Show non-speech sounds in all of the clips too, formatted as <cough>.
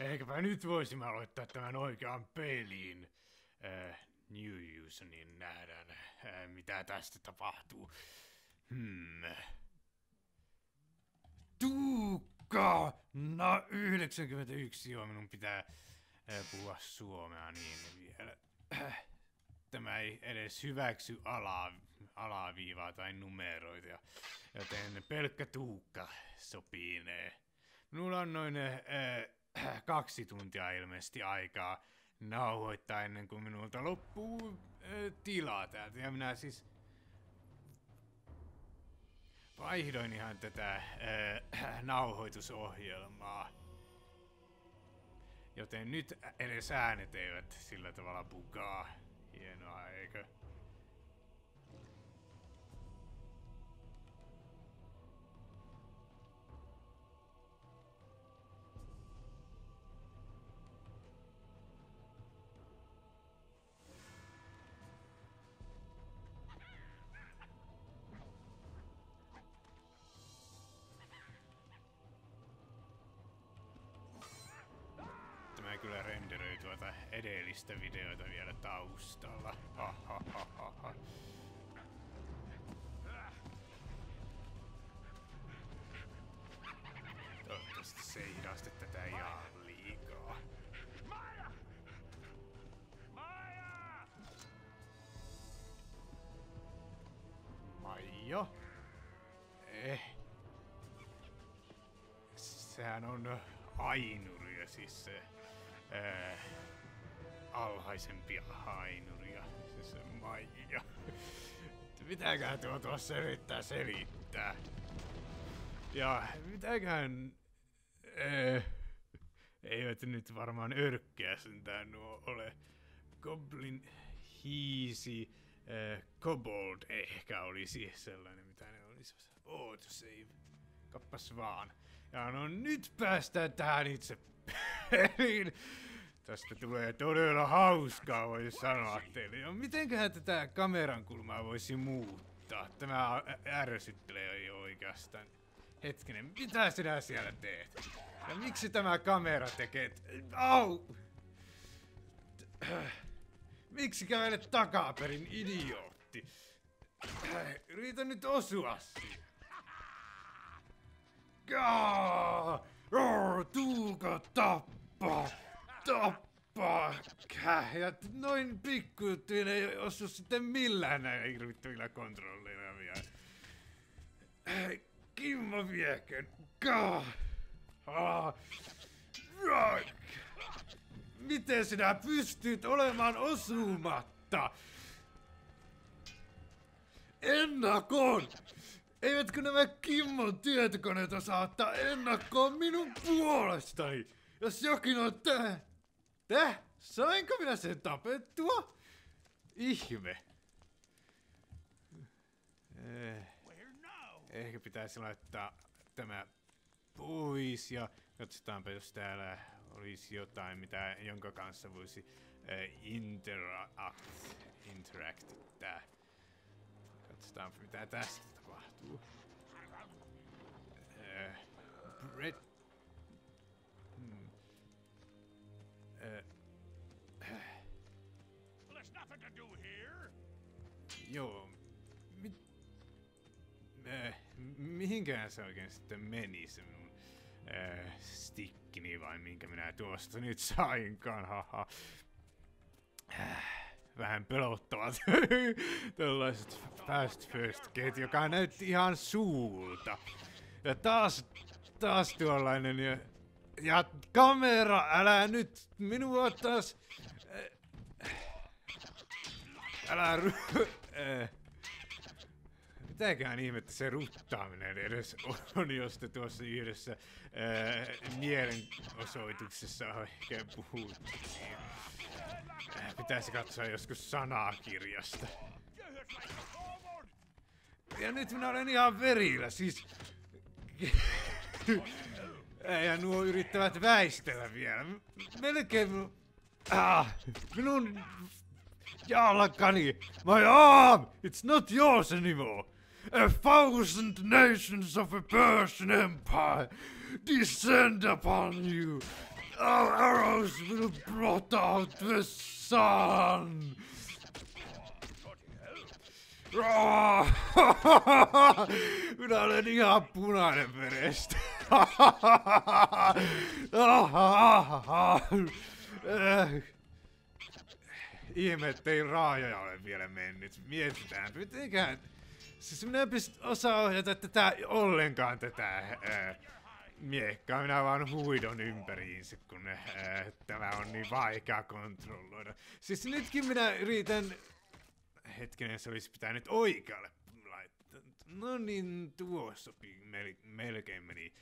Ehkäpä nyt voisimme aloittaa tämän oikean pelin. Äh, New Use, niin nähdään, äh, mitä tästä tapahtuu. Hmm. Tuukka! No 91, joo, minun pitää äh, puhua suomea niin vielä. Äh, Tämä ei edes hyväksy ala, alaviivaa tai numeroita, joten pelkkä Tuukka sopii ne. Minulla on noin äh, <clears throat> kaksi tuntia ilmeisesti aikaa nauhoittaa ennen kuin minulta loppuu äh, tilaa täältä. Ja minä siis vaihdoin ihan tätä äh, <clears throat> nauhoitusohjelmaa. Joten nyt edes äänet eivät sillä tavalla bugaa. Hienoa, eikö? Edellistä videota vielä taustalla. Ha, ha, ha, ha, ha. Toivottavasti se ei hidaste tätä ihan liikaa. Maija? Eh. Sehän on ainuria, siis se ää, alhaisempia ainuria, siis se Maija. Mitäköhän tuo tuossa yrittää selittää? Ja mitäköhän... Ää, eivät nyt varmaan örkkeä sentään nuo ole. Goblin hiisi, äh, kobold ehkä olisi sellainen, mitä ne olisi. Autosave. Kappas vaan. Ja no nyt päästään tähän itse <laughs> peliin. Tästä tulee todella hauskaa, voi sanoa teille. Mitenköhän tätä kameran kulmaa voisi muuttaa? Tämä ärsyttelee jo oikeastaan. Hetkinen, mitä sinä siellä teet? Ja miksi tämä kamera tekee... Au! Miksi kävelet takaperin, idiootti? Yritä nyt osua siihen. Tuuka tappaa! Tappaa! Kähjät noin pikkujuttujen ei osu sitten millään näillä hirvittävillä kontrolleilla vielä. Kimmo viekön! Miten sinä pystyt olemaan osumatta? Ennakkoon! Eivätkö nämä Kimmon tietokoneet osaa ottaa ennakkoon minun puolestani? Jos jokin on tää... Täh? Sainko minä sen tapettua? Ihme. Eh, ehkä pitäisi laittaa tämä pois ja katsotaanpa jos täällä olisi jotain, mitä, jonka kanssa voisi äh, interact, interactittaa. Katsotaanpa mitä tästä tapahtuu. Äh, Brett... joo. Mi, äh, mihinkään se oikein sitten meni se minun äh, stikkini vai minkä minä tuosta nyt sainkaan, haha. Äh, vähän pelottavat <laughs> tällaiset fast first gate, joka näytti ihan suulta. Ja taas, taas tuollainen ja, ja kamera, älä nyt minua taas... äh, Älä ru... äh, Mitäköhän ihmettä se ruttaaminen edes on, jos te tuossa yhdessä ää, mielenosoituksessa oikein puhuttiin. Ää, Pitäisi katsoa joskus sanakirjasta. Ja nyt minä olen ihan verillä, siis... <laughs> Ja nuo yrittävät väistellä vielä. Melkein. Ah, minun jalkani! My arm! It's not yours anymore! A thousand nations of a Persian Empire descend upon you. Our arrows will blot out the sun. Minä olen ihan punainen verestä. Ihme, ettei raajoja ole vielä mennyt. Mietitään, mitenkään... Siis minä en osaa ohjata tätä ollenkaan tätä ää, miekkaa. Minä vaan huidon ympäriinsä, kun ää, tämä on niin vaikea kontrolloida. Siis nytkin minä yritän... Hetkinen, se olisi pitänyt oikealle laittaa. No niin, tuo sopii. Mel melkein meni.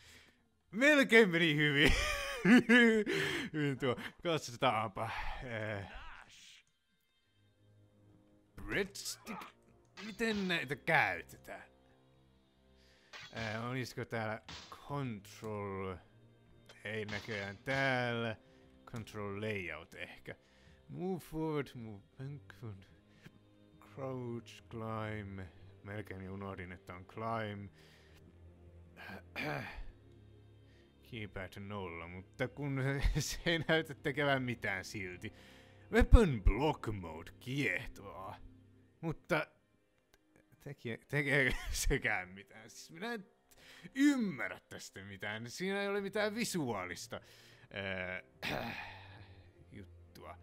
Melkein meni hyvin. <laughs> hyvin tuo. Katsotaanpa. Ää, breadstick. Miten näitä käytetään? Ää, olisiko täällä control... Ei näköjään täällä. Control layout ehkä. Move forward, move backward. Crouch, climb. Melkein unohdin, että on climb. <clears throat> Keypad nolla, mutta kun <laughs> se ei näytä tekevän mitään silti. Weapon block mode kiehtovaa. Mutta tekee, tekee sekään mitään. Siis minä en ymmärrä tästä mitään. Siinä ei ole mitään visuaalista äh, juttua.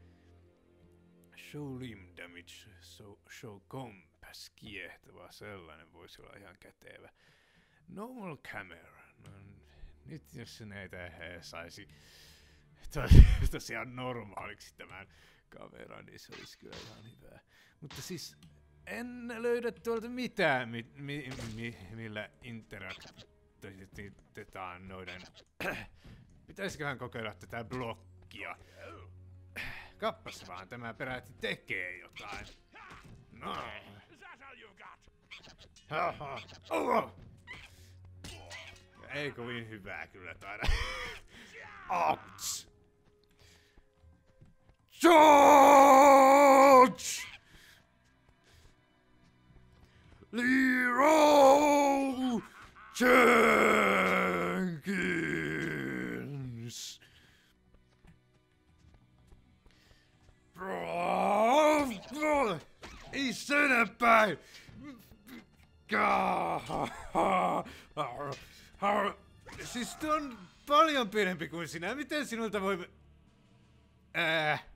Show limb damage, so, show compass, kiehtova, sellainen voisi olla ihan kätevä. Normal camera, no nyt jos näitä saisi to, tosiaan normaaliksi tämän kameran, niin se olisi kyllä ihan hyvä. Mutta siis en löydä tuolta mitään, mi, mi, mi, millä interaktoitetaan noiden... Pitäisiköhän kokeilla tätä blokkia? Kappas vaan, tämä peräti tekee jotain. No. Ei kovin hyvää kyllä taida. Ouch! George! Leroy Jenkins. Ei senä päin! Siis tuo on paljon pienempi kuin sinä. Miten sinulta voi... Äh,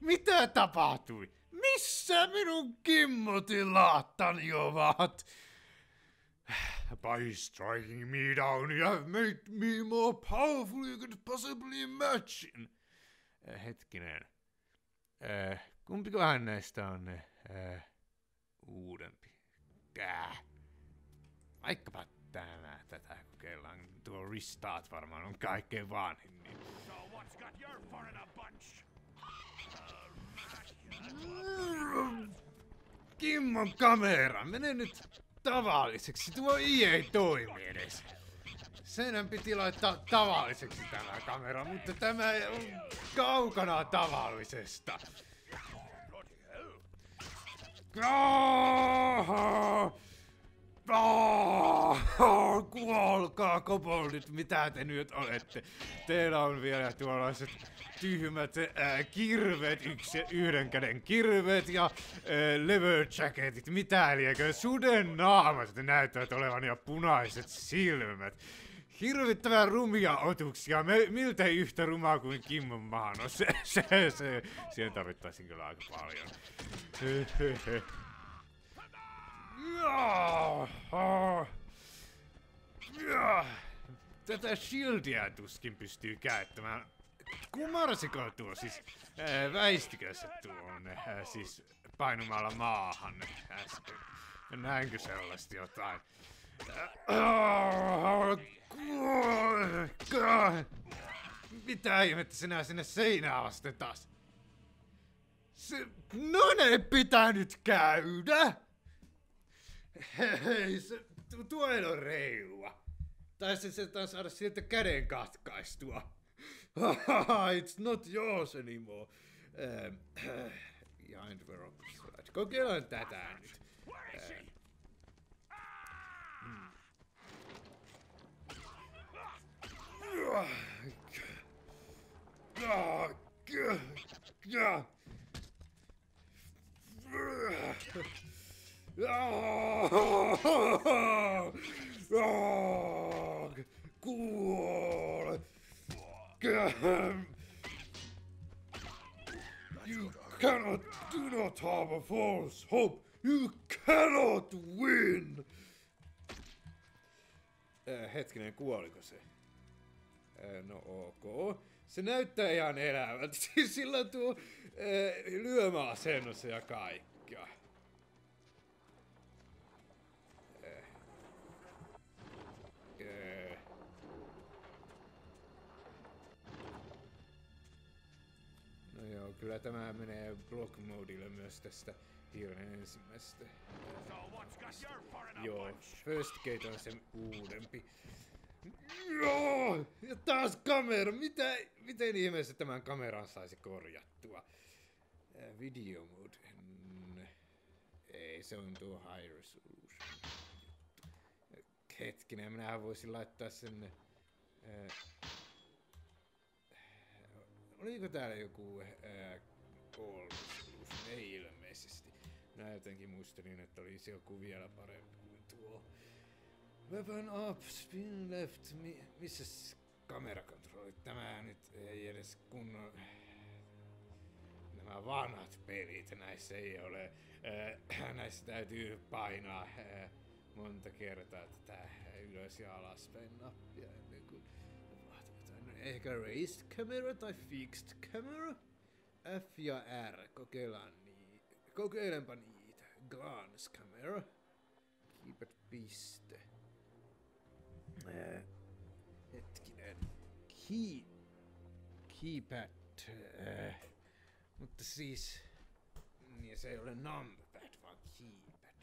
mitä tapahtui? Missä minun kimmotilaattani ovat? By striking me down, you have made me more powerful you could possibly imagine. Äh, hetkinen. Äh, kumpikohan näistä on äh, uudempi? Kää. Vaikkapa tämä, tätä kokeillaan. Tuo restart varmaan on kaikkein vanhin. Niin. So what's got your fun in a bunch? Kimmon kamera, mene nyt tavalliseksi. Tuo i ei toimi edes. Senhän piti laittaa tavalliseksi tämä kamera, mutta tämä on kaukana tavallisesta. Kuolkaa koboldit, mitä te nyt olette? Teillä on vielä tuollaiset tyhmät äh, kirveet, yksi, yhden käden kirveet ja äh, leather jacketit, mitä liekö, suden naamat näyttävät olevan ja punaiset silmät. Hirvittävän rumia otuksia, Me, miltei yhtä rumaa kuin Kimmon maa. No se, se, se, siihen tarvittaisiin kyllä aika paljon. Tätä shieldia tuskin pystyy käyttämään. Kumarsiko tuo siis? Ää, väistikö se tuonne? Ää, siis painumalla maahan äsken. Näinkö sellaista jotain? Mitä ihmettä sinä sinne seinään vasten taas? Se, no ei pitänyt käydä! Hei, se, tuo ei ole reilua. Tai se taas saada sieltä käden katkaistua. <laughs> It's not yours anymore. Behind the rock Kokeillaan tätä nyt. <clears throat> Ähm. Kuole! You cannot, do not have a false hope. You cannot win. Äh, hetkinen, kuoliko se? Äh, no ok. Se näyttää ihan elävältä. <laughs> Sillä tuo äh, lyömäasennossa ja kaikkea. Kyllä tämä menee block modille myös tästä your foreigner Joo? First Gate on sen uudempi. Joo! Ja taas kamera! Mitä, miten ihmeessä tämän kameran saisi korjattua? Äh, video mode. Ei, se on tuo high resolution. Hetkinen, minähän voisin laittaa sen... Äh, oliko täällä joku all resolution? Ei ilmeisesti. Minä jotenkin muistelin, että olisi joku vielä parempi kuin tuo. Weapon up, spin left, mi- missäs kamerakontrollit? Tämä nyt ei edes kunnon... Nämä vanhat pelit, näissä ei ole... Äh, <clears throat> näissä täytyy painaa äh, monta kertaa tätä ylös ja alaspäin nappia Ehkä raised camera tai fixed camera? F ja R, kokeillaan niitä. Kokeilenpa niitä. Glance camera. Keep piste. Ää, hetkinen. Key. Keypad. Ää, mutta siis... Niin se ei ole numpad, vaan keypad.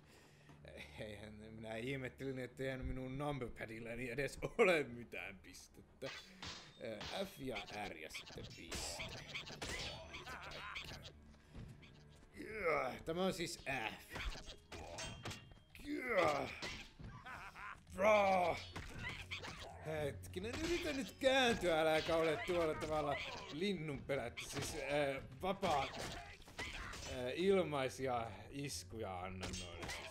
Eihän minä ihmettelin, että minun numberpadillani edes ole mitään pistettä. F ja R ja sitten piste. Tämä on siis F. Bro. Hetkinen, yritä nyt kääntyä, äläkä ole tuolla tavalla linnun pelätty. Siis äh, vapaa äh, ilmaisia iskuja anna noille. Siis.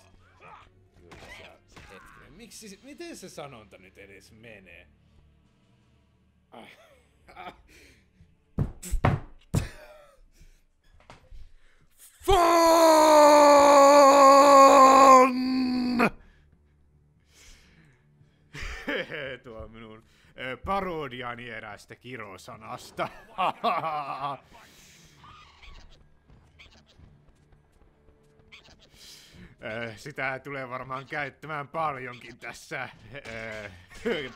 Hetkinen, miksi, miten se sanonta nyt edes menee? Fun! <laughs> Tuo minun ö, parodiani eräästä kirosanasta. <laughs> Sitä tulee varmaan käyttämään paljonkin tässä ö,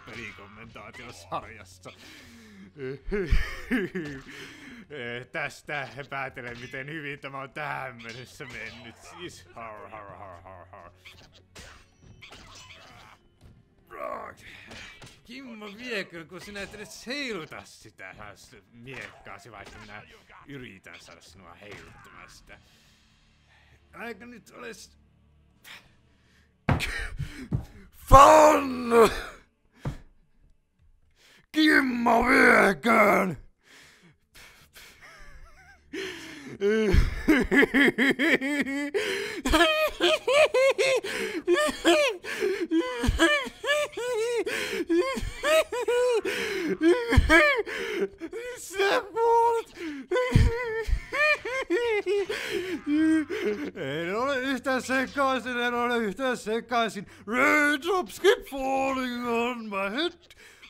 pelikommentaatiosarjassa. Ö, Tästä päätelen, miten hyvin tämä on tähän mennessä mennyt. Siis har har har har har. Kimmo viekö, kun sinä et edes heiluta sitä miekkaasi, vaikka minä yritän saada sinua heiluttamaan sitä. Aika nyt oles... Fun! Kimmo vieköön! <laughs> Puolet! En ole yhtään sekaisin, en ole yhtään sekaisin. Raindrops keep falling on my head,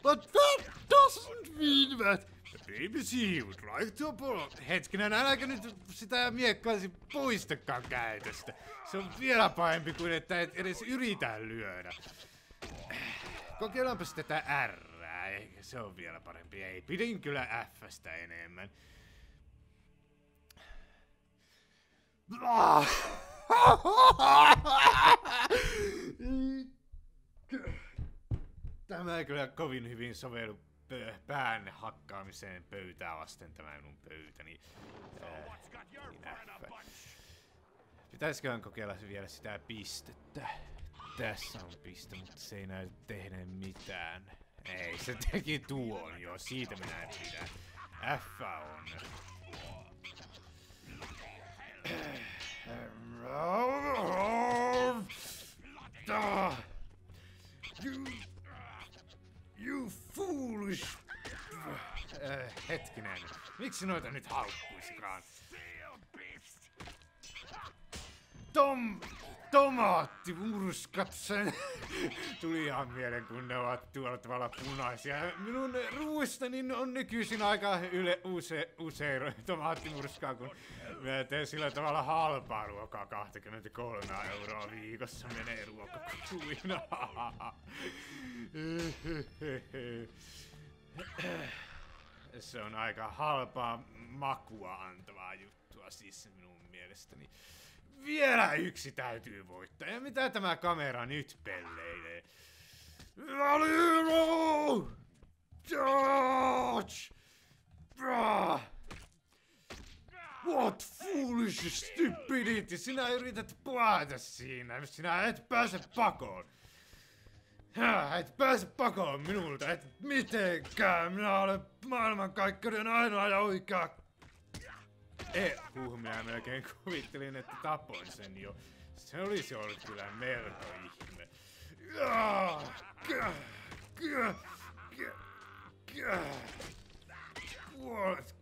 but that doesn't mean that BBC would like to apologize. Hetkinen, äläkä nyt sitä miekkaasi poistakaan käytöstä. Se on vielä pahempi kuin että et edes yritä lyödä. Kokeillaanpas tätä R. Ehkä se on vielä parempi. Ei, pidin kyllä Fstä enemmän. Tämä ei kyllä kovin hyvin sovellu pään hakkaamiseen pöytää vasten tämä minun pöytäni. Ää, your niin F. Pitäisiköhän kokeilla vielä sitä pistettä? Tässä on piste, mutta se ei näy tehneen mitään. Ei, se teki tuon jo, siitä minä en pidä. F on. You, you foolish... Äh, hetkinen, miksi noita nyt haukkuisikaan? Tom, tomaattimurskat sen <laughs> tuli ihan mieleen, kun ne ovat tuolla tavalla punaisia. Minun ruuistani on nykyisin aika yle, use, usein tomaattimurskaa, kun mä teen sillä tavalla halpaa ruokaa 23 euroa viikossa menee ruokakuluina. <laughs> Se on aika halpaa makua antavaa juttua siis minun mielestäni. Vielä yksi täytyy voittaa. Ja mitä tämä kamera nyt pelleilee? Valiro! George! Bra! What foolish stupidity! Sinä yrität paeta siinä. Sinä et pääse pakoon. Et pääse pakoon minulta, et mitenkään. Minä olen maailmankaikkeuden ainoa ja oikea Eh, huh, minä melkein <laughs> kuvittelin, että tapoin sen jo. Se olisi ollut kyllä melko ihme. Kuolet.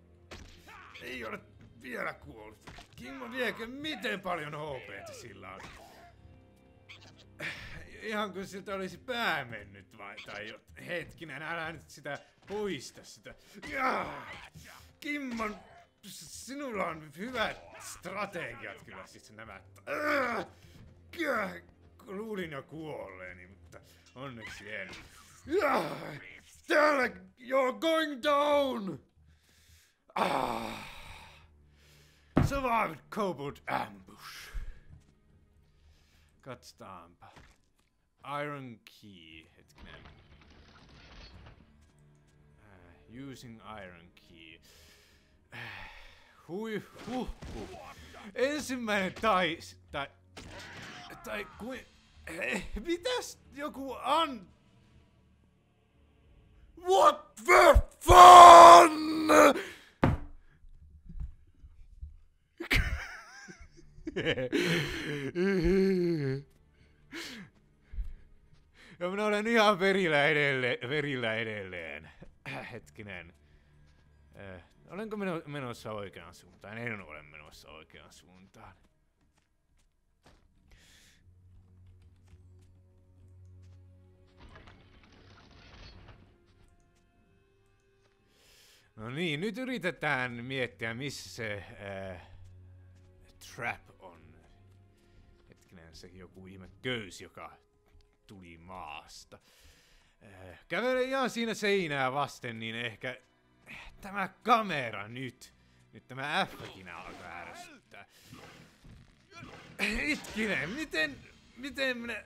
Ei ole vielä kuollut. Kimmo viekö miten paljon HP sillä on? Ihan kuin siltä olisi pää mennyt vai tai jo. Hetkinen, älä nyt sitä poista sitä. Kimmon sinulla on hyvät strategiat kyllä siis nämä. Luulin jo kuolleeni, mutta onneksi en. Täällä, you're going down! Ah. Survived kobold ambush. Katsotaanpa. Iron key, hetkinen. Uh, using iron key. Hui, huh, huh. Ensimmäinen tai... Tai... Tai kuin... Eh, mitäs joku an... What the fun? ja minä olen ihan verillä edelleen. Verillä edelleen. Hetkinen. Äh, Olenko menossa oikeaan suuntaan? En ole menossa oikeaan suuntaan. No niin, nyt yritetään miettiä, missä se äh, trap on. Hetkinen, se joku ihme köys, joka tuli maasta. Äh, kävele ihan siinä seinää vasten, niin ehkä Tämä kamera nyt. Nyt tämä F-kin alkaa ärsyttää. Itkinen, miten, miten minä,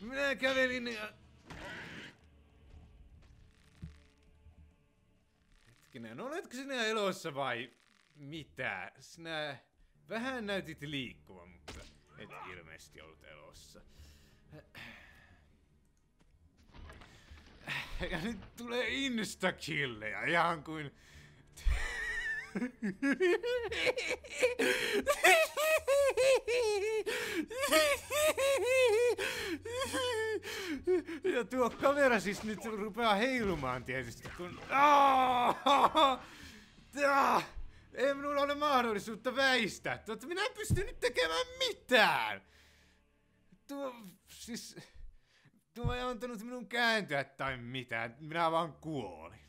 minä kävelin ja... Hetkinen, oletko sinä elossa vai mitä? Sinä vähän näytit liikkuvan, mutta et ilmeisesti ollut elossa. Ja nyt tulee instakilleja, ihan kuin... Ja tuo kamera siis nyt rupeaa heilumaan tietysti, kun... Ei minulla ole mahdollisuutta väistää, tuota minä en pysty nyt tekemään mitään! Tuo, siis... Tuo ei antanut minun kääntyä tai mitään. Minä vaan kuolin.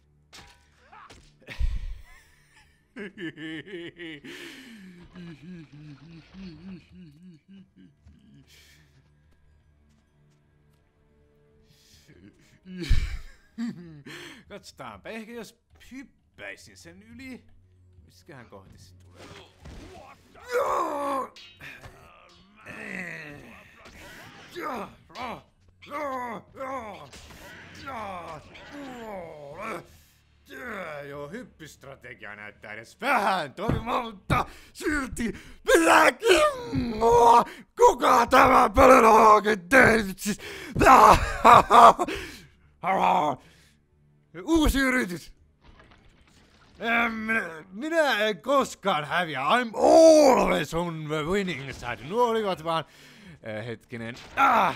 Katsotaanpa, ehkä jos hyppäisin sen yli. Missäköhän kohti se tulee? Joo! Joo! Joo, hyppystrategia näyttää edes vähän toimimalta. Silti mitä kimmoa? Kuka tämä on oikein tehnyt siis? <laughs> Uusi yritys! Minä, minä en koskaan häviä. I'm always on the winning side. Nuo olivat vaan... Äh, hetkinen. Ah!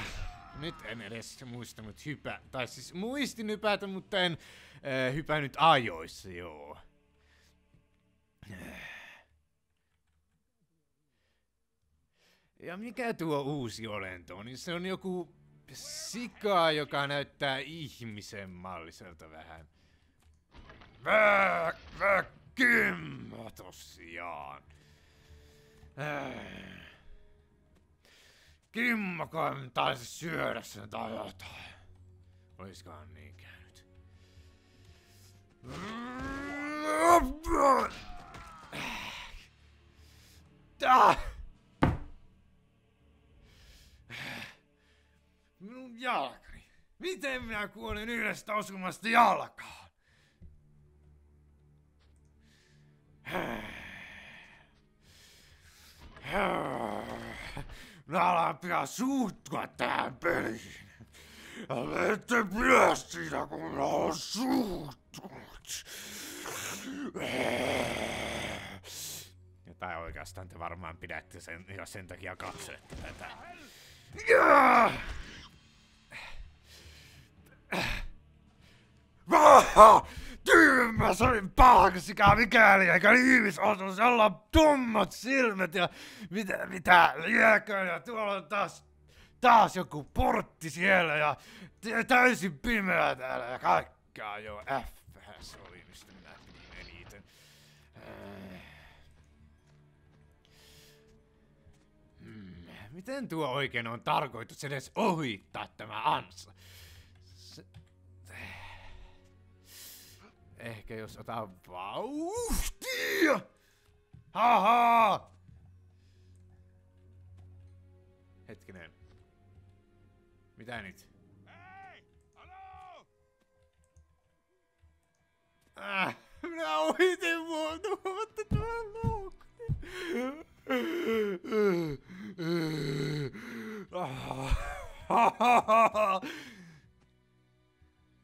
Nyt en edes muistanut hypää. Tai siis muistin hypätä, mutta en äh, hypännyt ajoissa, joo. Ja mikä tuo uusi olento on? Niin se on joku sika, joka näyttää ihmisen malliselta vähän. Vä, Kimmo tosiaan. Äh. Kimmo kai taisi syödä sen tai jotain. Oiskohan niin käynyt? Minun jalkani. Miten minä kuolin yhdestä osumasta jalkaan? Minä alan pian suuttua tähän peliin. Ja ette pidä siitä, kun minä olen suuttunut. Tai oikeastaan te varmaan pidätte sen, ja sen takia katsoette tätä. Ja! Vaha! Tyhmä, se oli pahaksikaan mikäli, eikä ihmisosuus, jolla on tummat silmät ja mitä, mitä liekö, ja tuolla on taas, taas joku portti siellä ja täysin pimeä täällä ja kaikkea jo FPS oli, mistä minä pidin eniten. Äh. Hmm. Miten tuo oikein on tarkoitus edes ohittaa tämä ansa? Ehkä jos otan vauhtia. Haha! Hetkinen. Mitä nyt? Hei! Haloo! Äh, minä ohitin muutamatta tuon luukun.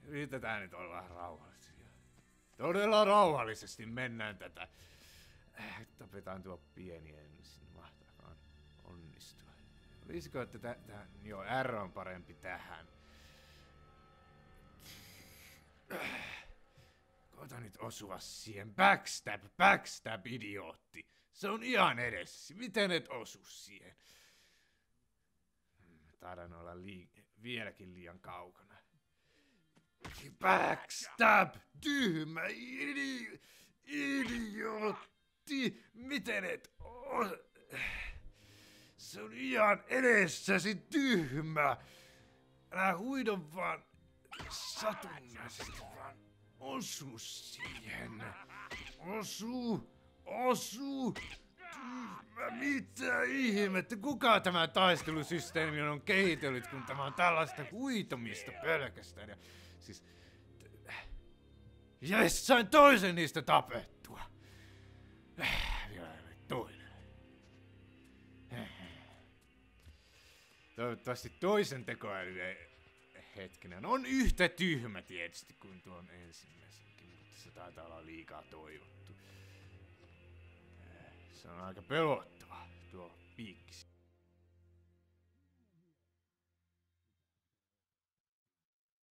Yritetään nyt olla rauhallisia. Todella rauhallisesti mennään tätä. Äh, Tapetaan tuo pieni ensin. Mahtakaan onnistua. Olisiko, että tä, tä, joo, R on parempi tähän. Koita nyt osua siihen. Backstab, backstab, idiootti. Se on ihan edessä. Miten et osu siihen? Hmm, Taidan olla lii- vieläkin liian kaukana. Backstab! Tyhmä idi- idiootti! Miten et o- Se on ihan edessäsi tyhmä! Älä huido vaan satunnaisesti vaan osu siihen. Osu! Osu! Tyhmä, mitä ihmettä? Kuka tämä taistelusysteemi on kehitellyt, kun tämä on tällaista huitomista pelkästään? Siis... Jes, sain toisen niistä tapettua. Vielä toinen. Toivottavasti toisen tekoäly hetkinen, on yhtä tyhmä tietysti kuin tuon ensimmäisenkin, mutta se taitaa olla liikaa toivottu. Se on aika pelottava tuo piikkis.